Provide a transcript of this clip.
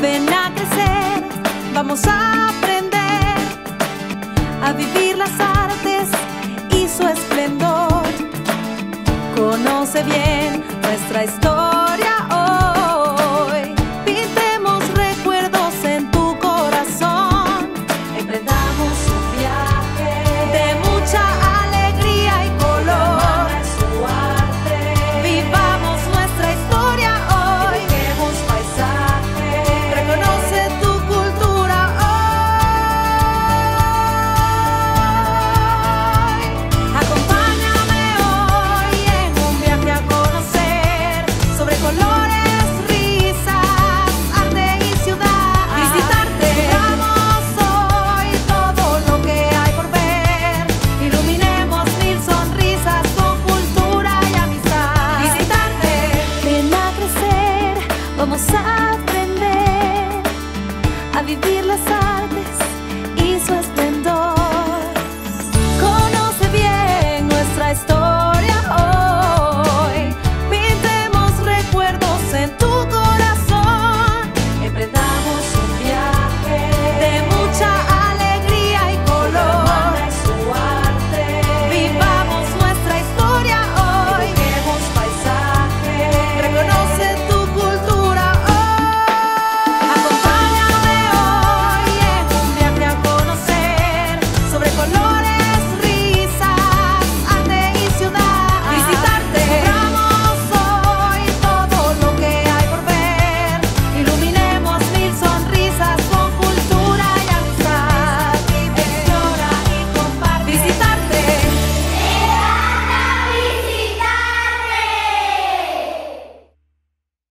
Ven a crecer, vamos a aprender a vivir las artes y su esplendor. Conoce bien nuestra historia. podrás aprender a vivir las artes y su aspecto.